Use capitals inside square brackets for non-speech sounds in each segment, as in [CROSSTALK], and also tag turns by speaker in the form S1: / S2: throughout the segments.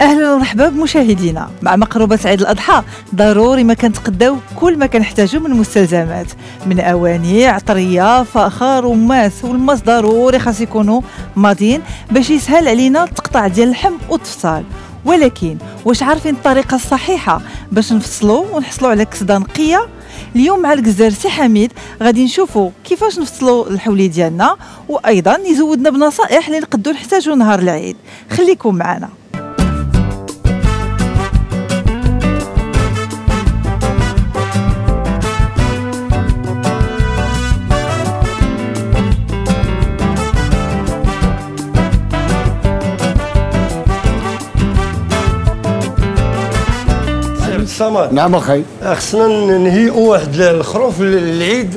S1: أهلا ومرحبا بمشاهدينا. مع مقربة عيد الأضحى ضروري ما كنتقداو كل ما كنحتاجو من مستلزمات من أواني عطرية فخار وماس والماس ضروري خاص يكونوا ماضيين باش يسهل علينا التقطاع ديال اللحم والتفصال. ولكن واش عارفين الطريقة الصحيحة باش نفصلوا ونحصلوا على كسدة نقية؟ اليوم مع الجزار سي حميد غادي نشوفوا كيفاش نفصلوا الحولي ديالنا وأيضا يزودنا بنصائح اللي نقدروا نحتاجوا نهار العيد. خليكم معنا.
S2: الصمد.
S3: نعم أخي.
S2: خصنا نهيئوا واحد الخروف للعيد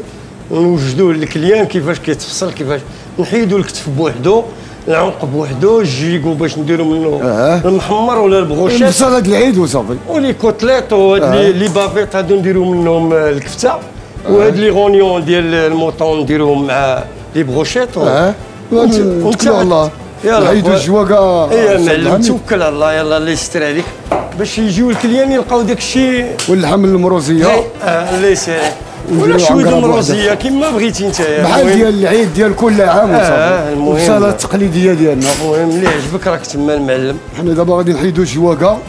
S2: نوجدوه للكليان كيفاش كيتفصل كيفاش نحيدوا الكتف بوحدو العنق بوحدو الجيكو باش نديروا منه
S3: آه.
S2: المحمر ولا ال
S3: brochettes. هاد العيد وصافي.
S2: و les côtelettes وهاد
S3: آه.
S2: les bavettes هادو نديروا منهم الكفتة. وهاد les rognons ديال ال mouton نديروهم مع les brochettes
S3: آه نتكلوا على الله.
S2: يلا خويا.
S3: الجواقه
S2: يا معلم توكل على الله. يلا الله يستر عليك. باش يجيو ال clients يلقاو داك الشيء
S3: واللحم المروزية.
S2: آه الله يسهل ولا
S3: شوية
S2: المروزية كيما بغيتي انت.
S3: بحال ديال العيد ديال كل عام
S2: آه،
S3: وصافي.
S2: المهم.
S3: والصاله التقليدية ديالنا.
S2: المهم اللي عجبك راك تما المعلم.
S3: حنا دابا غادي نحيدوا الجواقه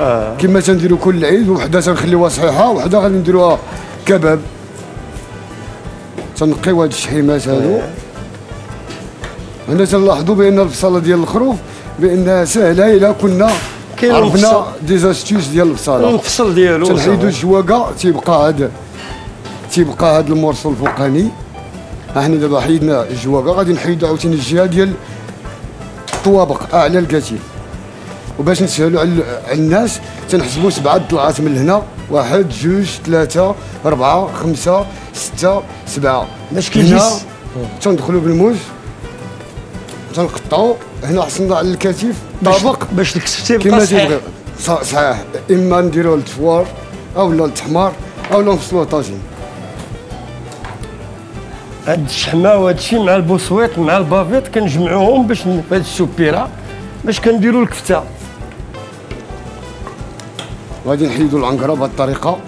S2: آه.
S3: كما تنديروا كل عيد وحدة تنخليوها صحيحة وحدة غادي نديروها كباب. تنقيو هاد الشحيمات هادو. هنا تنلاحظوا بأن البصله ديال الخروف بأنها سهلة إلا كنا عرفنا
S2: البصل.
S3: ديزاستيوس ديال البصله
S2: المفصل ديالو.
S3: تنحيدوا
S2: صافي.
S3: الجواقة تيبقى هذا تيبقى هذا ال morceau الفوقاني. إحنا دابا حيدنا الجواقة غادي نحيدوا عاوتاني الجهة ديال الطوابق أعلى الكتيف وباش نسهلوا على الناس تنحسبوا سبعة طلعات من هنا. واحد جوج ثلاثة أربعة خمسة ستة سبعة.
S2: باش كيجي
S3: هنا
S2: س-
S3: تندخلوا بالموس تنقطعوا هنا حصلنا على الكتيف طابق.
S2: باش الكتف تيبقى صحيح.
S3: صحيح. إما نديروه للتفوار أو لا التحمار أو لا نفصلوه طاجين.
S2: هاد الشحمة وهاد الشيء مع البوسويط مع البافيت كنجمعوهم باش هاد السوبيره باش كنديروا الكفتة.
S3: غادي نحيدوا العنقرة بهذه الطريقة.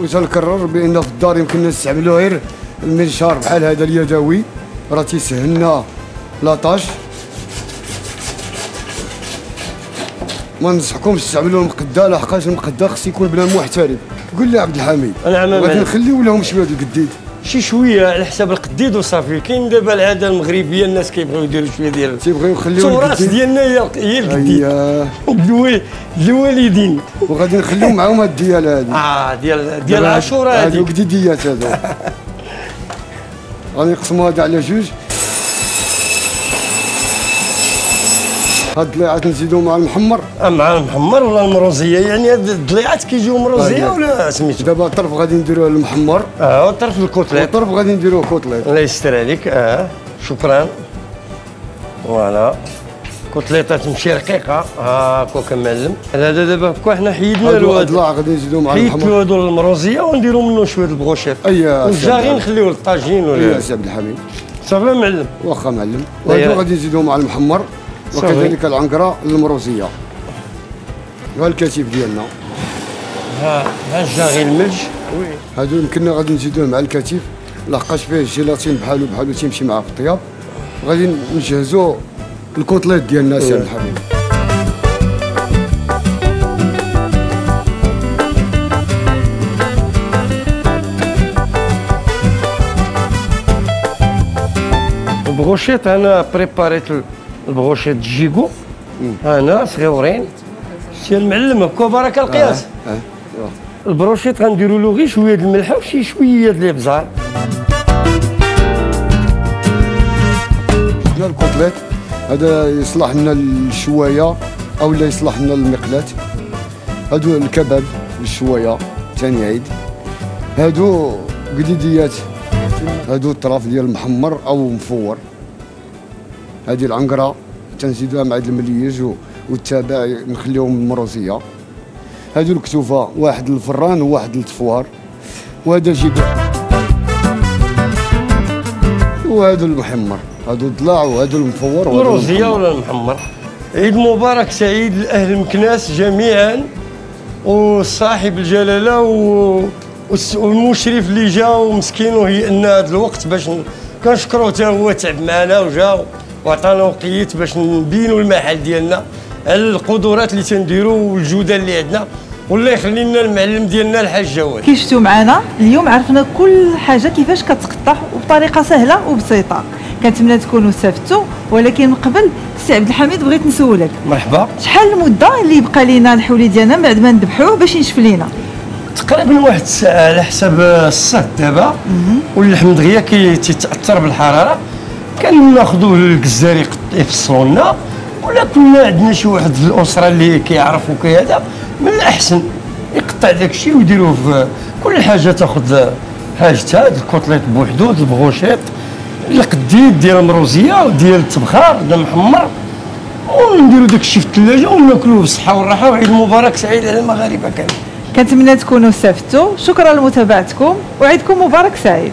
S3: وتنكرر بأن في الدار يمكن نستعملوا غير المنشار بحال هذا اليدوي. راه تيسهلنا لاطاج ما ننصحكمش تستعملوا المقده لحقاش المقدة خص يكون بنادم محترف. قول لي عبد الحميد
S2: نعم،
S3: غادي. نخليو لهم شوية القديد؟
S2: شي شوية على حساب القديد وصافي كاين دابا العادة المغربية الناس كيبغيو يديروا شوية ديال
S3: تيبغيو يخليو
S2: التراث ديالنا هي هي القديد. الوال- الوالدين
S3: وغادي نخليو معاهم هاد الديال هادي.
S2: آه ديال ديال عاشوراء
S3: هادو
S2: هذيك
S3: جديديات هادو. [LAUGHS] غادي نقسموا هذا على جوج. هاد الضليعات نزيدو مع المحمر.
S2: آه، مع المحمر ولا المروزية؟ يعني هاد الضليعات كيجيو
S3: مروزية
S2: ولا سميتو؟
S3: دابا الطرف غادي نديروه المحمر
S2: آه وطرف الكوتليت.
S3: والطرف غادي نديروه كوتليت.
S2: الله يستر عليك. آه شكرا. فوالا. كوتليطه تمشي رقيقة آه كوكا معلم. هذا دابا كو حنا حيدنا هاد
S3: الضلاع غادي نزيدو مع
S2: حيدت
S3: المحمر
S2: له هادو المروزية ونديرو منه شوية ال brochettes
S3: اييه
S2: والجاغي نخليوه للطاجين
S3: يا
S2: ولا؟
S3: سي عبد الحميد.
S2: صافي معلم.
S3: واخا معلم. وهادو غادي نزيدو مع المحمر. وكذلك العنق راه المروزية. ها الكتيف ديالنا.
S2: ها ها الجاغي الملج. oui.
S3: هادو يمكننا غادي نزيدوه مع الكتيف لحقاش فيه الجيلاتين بحالو بحالو تيمشي معاه في الطياب. غادي نجهزو ال côtelettes ديالنا سي عبد الحميد
S2: البغوشيط أنا بريباريت ال- البغوشيط جيكو أنا صغيورين. سي المعلم هكا بركه القياس.
S3: آه آه
S2: البروشيط غنديروا له غير شوية الملح وشي شوية د الإبزار.
S3: شفنا الكوتليت. هذا يصلح لنا الشوايه أو لا يصلح لنا المقلات. هادو الكباب الشوايه ثاني عيد. هادو قديديات هادو الطراف ديال المحمر أو مفور. هذه العنقرة تنزيدوها مع المليج والتابع نخليهم المروزيه هادو الكتوفة واحد للفران وواحد للتفوار وهذا جيب وهذا المحمر. هادو الضلاع وهادو المفور المحمر.
S2: ولا المحمر عيد مبارك سعيد لأهل مكناس جميعا وصاحب الجلالة و... والمشرف اللي جا ومسكين وهي لنا هذا الوقت باش كنشكروه حتى هو تعب معنا وجا وعطانا وقيت باش نبينوا المحل ديالنا على القدرات اللي تنديروا والجودة اللي عندنا والله يخلي لنا المعلم ديالنا الحاج جواد.
S1: كي شفتوا معنا اليوم عرفنا كل حاجة كيفاش كتقطع وبطريقة سهلة وبسيطة. كنتمنى تكونوا استفدتوا ولكن من قبل سي عبد الحميد بغيت نسولك.
S2: مرحبا.
S1: شحال المدة اللي يبقى لينا الحولي ديالنا بعد ما نذبحوه باش ينشف لينا؟
S2: تقريبا واحد الساعة على حسب الصهد دابا. واللحم دغيا كيتاثر بالحرارة. كناخذوه للجزار يفصلوا لنا ولا كنا عندنا شي واحد في الأسرة اللي كيعرف وكي هذا من الأحسن يقطع داك الشيء ويديروه في كل حاجة تاخذ حاجتها هاد ال côtelettes بوحدو ال brochettes القديد ديال المروزيه وديال التبخار ديال المحمر ونديرو داك الشيء في الثلاجه وناكلوه بالصحة والراحة وعيد مبارك سعيد على المغاربة كاملين
S1: كنتمنى تكونوا استفدتوا. شكرا لمتابعتكم وعيدكم مبارك سعيد.